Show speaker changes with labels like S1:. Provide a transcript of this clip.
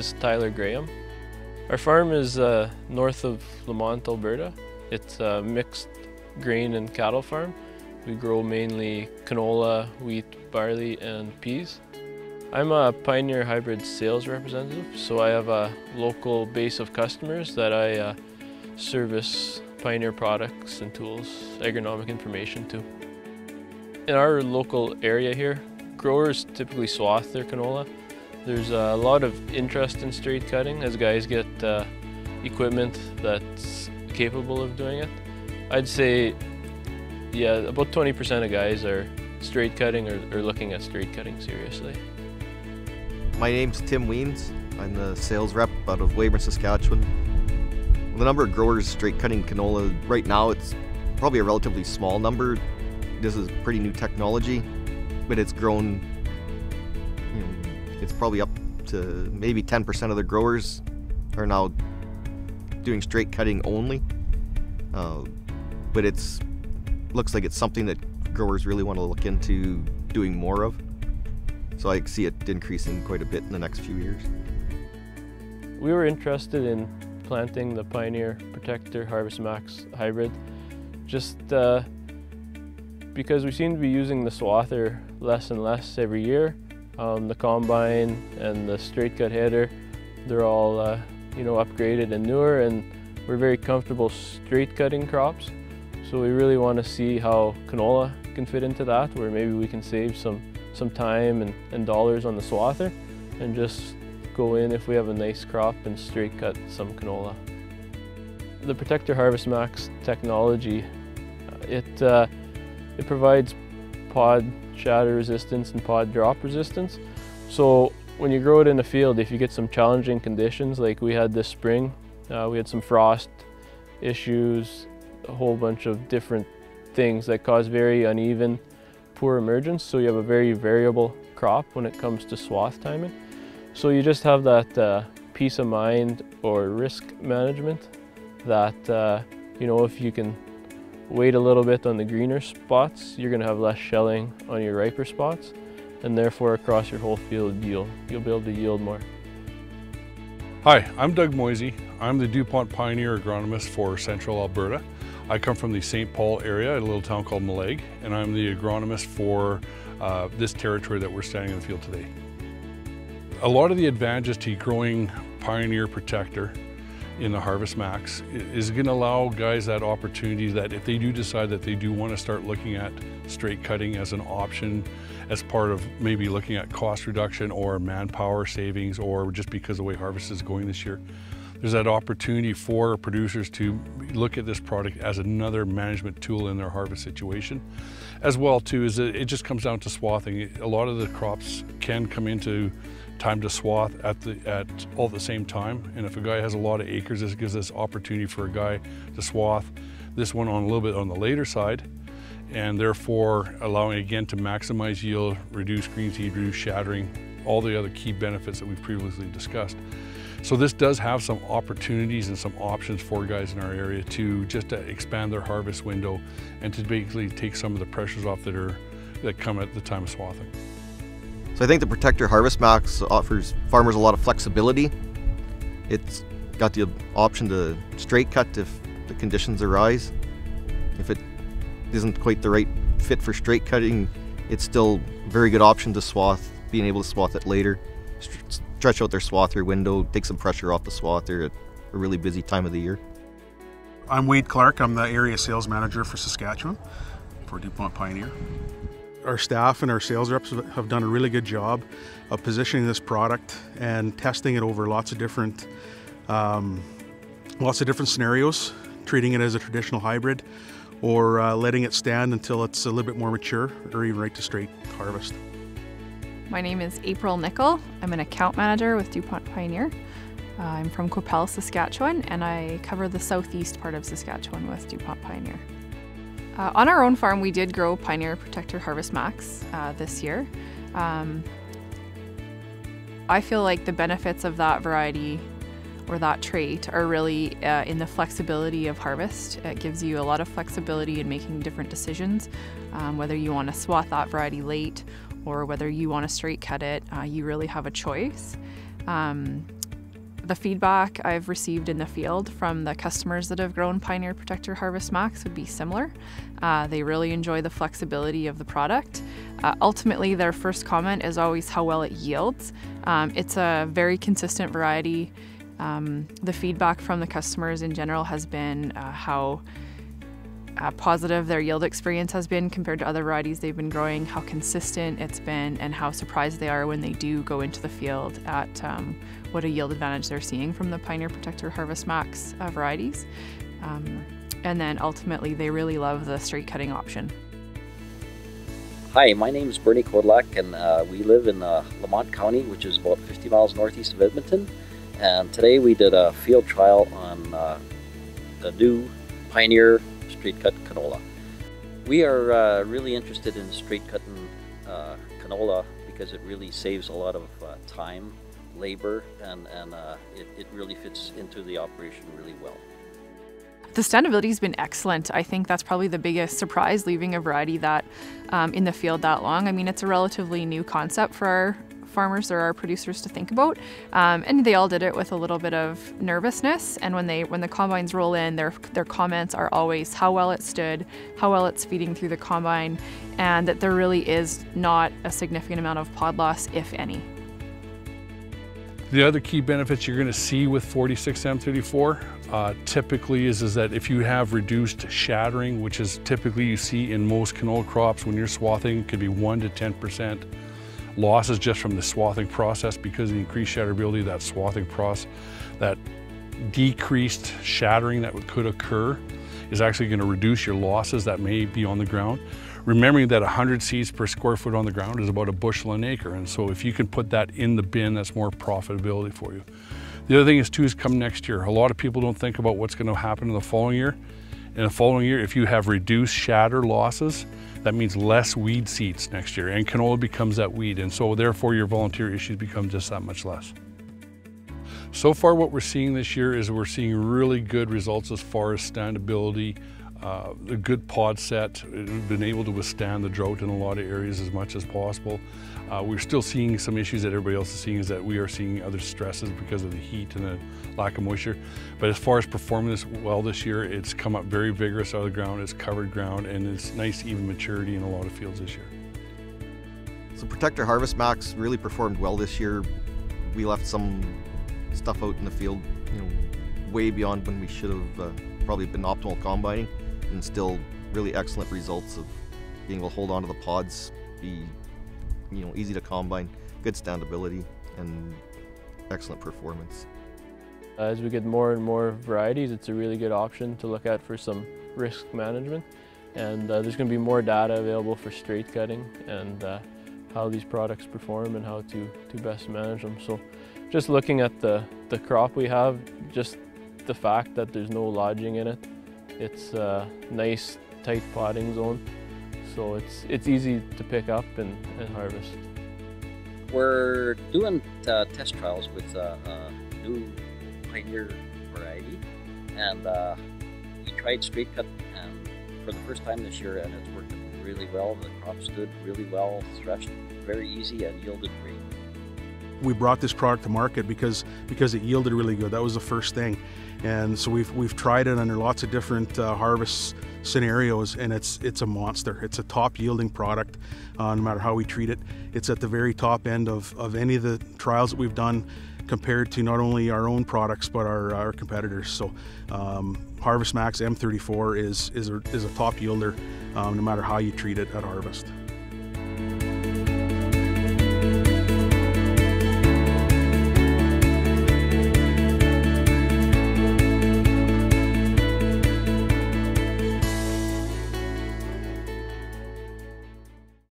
S1: Is Tyler Graham. Our farm is uh, north of Lamont, Alberta. It's a mixed grain and cattle farm. We grow mainly canola, wheat, barley, and peas. I'm a Pioneer Hi-Bred sales representative, so I have a local base of customers that I uh, service Pioneer products and tools, agronomic information to. In our local area here, growers typically swath their canola. There's a lot of interest in straight cutting as guys get uh, equipment that's capable of doing it. I'd say, yeah, about 20% of guys are straight cutting or, or looking at straight cutting seriously.
S2: My name's Tim Weens. I'm the sales rep out of Weyburn, Saskatchewan. The number of growers straight cutting canola right now, it's probably a relatively small number. This is pretty new technology, but it's grown, it's probably up to maybe 10% of the growers are now doing straight cutting only. Uh, but it's looks like it's something that growers really want to look into doing more of. So I see it increasing quite a bit in the next few years.
S1: We were interested in planting the Pioneer Protector Harvest Max hybrid just uh, because we seem to be using the swather less and less every year. Um, the combine and the straight cut header, they're all uh, you know upgraded and newer and we're very comfortable straight cutting crops. So we really want to see how canola can fit into that where maybe we can save some some time and, and dollars on the swather and just go in if we have a nice crop and straight cut some canola. The Protector Harvest Max technology, uh, it, uh, it provides pod shatter resistance and pod drop resistance. So when you grow it in the field, if you get some challenging conditions like we had this spring, uh, we had some frost issues, a whole bunch of different things that cause very uneven poor emergence, so you have a very variable crop when it comes to swath timing. So you just have that uh, peace of mind or risk management that, uh, you know, if you can wait a little bit on the greener spots, you're going to have less shelling on your riper spots, and therefore across your whole field you'll, you'll be able to yield more.
S3: Hi, I'm Doug Moisey. I'm the DuPont Pioneer Agronomist for Central Alberta. I come from the St. Paul area, a little town called Mallaig, and I'm the agronomist for uh, this territory that we're standing in the field today. A lot of the advantages to growing Pioneer Protector in the Harvest Max is going to allow guys that opportunity that if they do decide that they do want to start looking at straight cutting as an option as part of maybe looking at cost reduction or manpower savings or just because the way harvest is going this year, there's that opportunity for producers to look at this product as another management tool in their harvest situation. As well too is it just comes down to swathing. A lot of the crops can come into time to swath at the at all the same time. And if a guy has a lot of acres, this gives us opportunity for a guy to swath this one on a little bit on the later side and therefore allowing again to maximize yield, reduce green seed, reduce shattering, all the other key benefits that we've previously discussed. So this does have some opportunities and some options for guys in our area to just to expand their harvest window and to basically take some of the pressures off that are that come at the time of swathing.
S2: So I think the Protector Harvest Max offers farmers a lot of flexibility. It's got the option to straight cut if the conditions arise. If it isn't quite the right fit for straight cutting, it's still a very good option to swath, being able to swath it later stretch out their swather window, take some pressure off the swather at a really busy time of the year.
S4: I'm Wade Clark. I'm the area sales manager for Saskatchewan for DuPont Pioneer. Our staff and our sales reps have done a really good job of positioning this product and testing it over lots of different um, lots of different scenarios, treating it as a traditional hybrid or uh, letting it stand until it's a little bit more mature or even right to straight harvest.
S5: My name is April Nickel. I'm an account manager with DuPont Pioneer. Uh, I'm from Qu'Appelle, Saskatchewan, and I cover the southeast part of Saskatchewan with DuPont Pioneer. Uh, on our own farm, we did grow Pioneer Protector Harvest Max uh, this year. Um, I feel like the benefits of that variety or that trait are really uh, in the flexibility of harvest. It gives you a lot of flexibility in making different decisions, um, whether you want to swath that variety late or whether you want to straight cut it, uh, you really have a choice. Um, the feedback I've received in the field from the customers that have grown Pioneer Protector Harvest Max would be similar. Uh, they really enjoy the flexibility of the product. Uh, ultimately, their first comment is always how well it yields. Um, it's a very consistent variety. Um, the feedback from the customers in general has been uh, how uh, positive their yield experience has been compared to other varieties they've been growing, how consistent it's been, and how surprised they are when they do go into the field at um, what a yield advantage they're seeing from the Pioneer Protector Harvest Max uh, varieties. Um, and then ultimately, they really love the straight cutting option.
S6: Hi, my name is Bernie Kodlak, and uh, we live in uh, Lamont County, which is about 50 miles northeast of Edmonton. And today we did a field trial on uh, the new Pioneer straight cut canola. We are uh, really interested in straight cutting uh, canola because it really saves a lot of uh, time, labor, and, and uh, it, it really fits into the operation really well.
S5: The standability has been excellent. I think that's probably the biggest surprise leaving a variety that um, in the field that long. I mean, it's a relatively new concept for our farmers or our producers to think about. Um, and they all did it with a little bit of nervousness. And when they when the combines roll in, their their comments are always how well it stood, how well it's feeding through the combine, and that there really is not a significant amount of pod loss, if any.
S3: The other key benefits you're going to see with 46M34 uh, typically is, is that if you have reduced shattering, which is typically you see in most canola crops when you're swathing, it could be 1 to 10 percent losses just from the swathing process because of the increased shatterability, that swathing process, that decreased shattering that could occur is actually going to reduce your losses that may be on the ground. Remembering that 100 seeds per square foot on the ground is about a bushel an acre, and so if you can put that in the bin, that's more profitability for you. The other thing is too is come next year. A lot of people don't think about what's going to happen in the following year. In the following year, if you have reduced shatter losses, that means less weed seeds next year, and canola becomes that weed, and so therefore your volunteer issues become just that much less. So far what we're seeing this year is we're seeing really good results as far as standability, uh, a good pod set, We've been able to withstand the drought in a lot of areas as much as possible. Uh, we're still seeing some issues that everybody else is seeing is that we are seeing other stresses because of the heat and the lack of moisture. But as far as performing this well this year, it's come up very vigorous out of the ground, it's covered ground, and it's nice even maturity in a lot of fields this year.
S2: So Protector Harvest Max really performed well this year. We left some stuff out in the field, you know, way beyond when we should have uh, probably been optimal combining, and still really excellent results of being able to hold on to the pods, be you know easy to combine, good standability, and excellent performance.
S1: As we get more and more varieties, it's a really good option to look at for some risk management. And uh, there's going to be more data available for straight cutting and uh, how these products perform and how to, to best manage them. So just looking at the, the crop we have, just the fact that there's no lodging in it, it's a nice tight podding zone. So it's, it's easy to pick up and, and harvest.
S6: We're doing uh, test trials with uh, uh, new Pioneer variety, and uh, we tried straight cut and for the first time this year, and it's working really well. The crop stood really well, threshed very easy, and yielded great.
S4: We brought this product to market because because it yielded really good. That was the first thing, and so we've we've tried it under lots of different uh, harvest scenarios, and it's it's a monster. It's a top yielding product, uh, no matter how we treat it. It's at the very top end of of any of the trials that we've done compared to not only our own products but our, our competitors. So um, Harvest Max M34 is, is, a, is a top yielder um, no matter how you treat it at harvest.